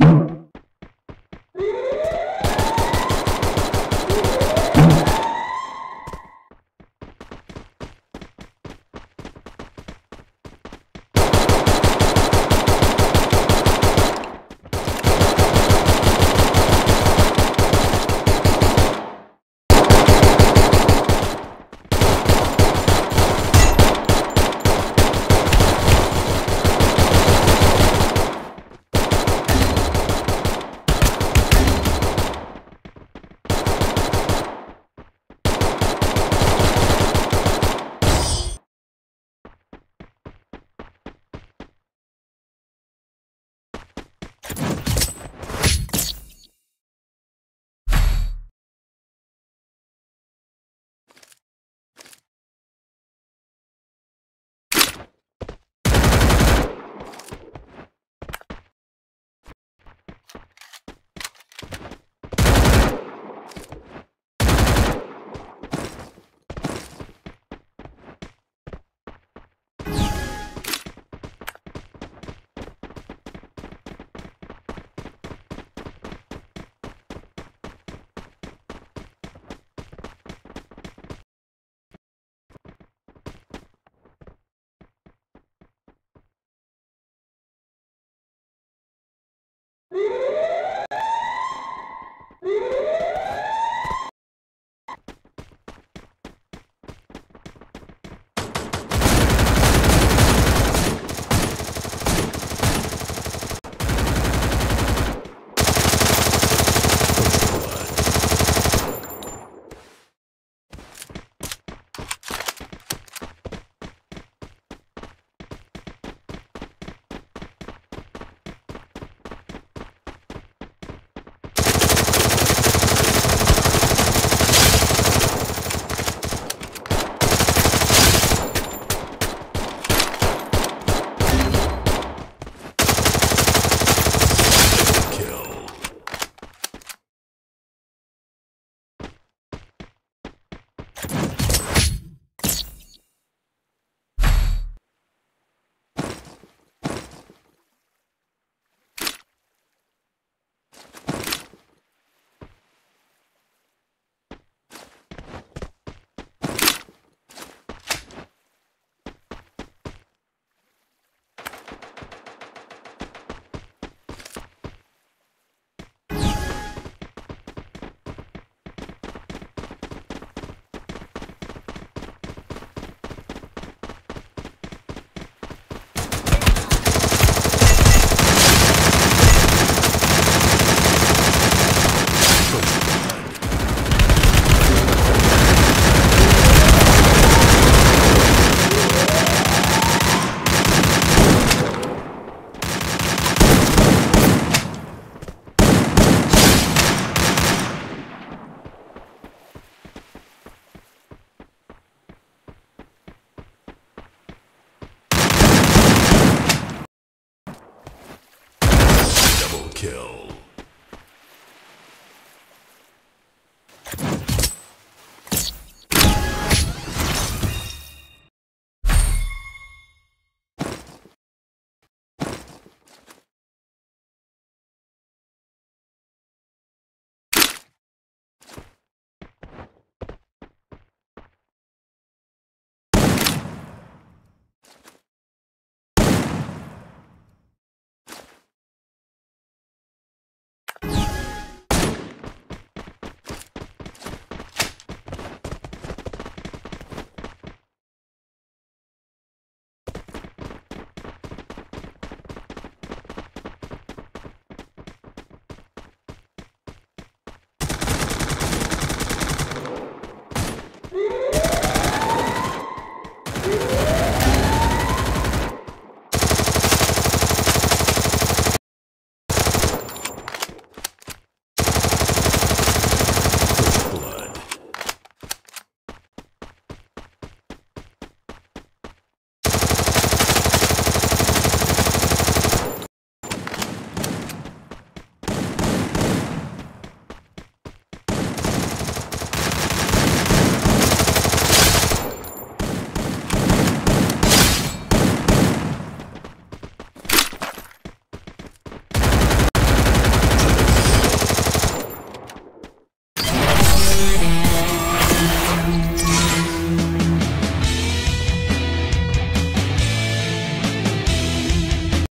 you.